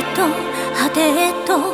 けども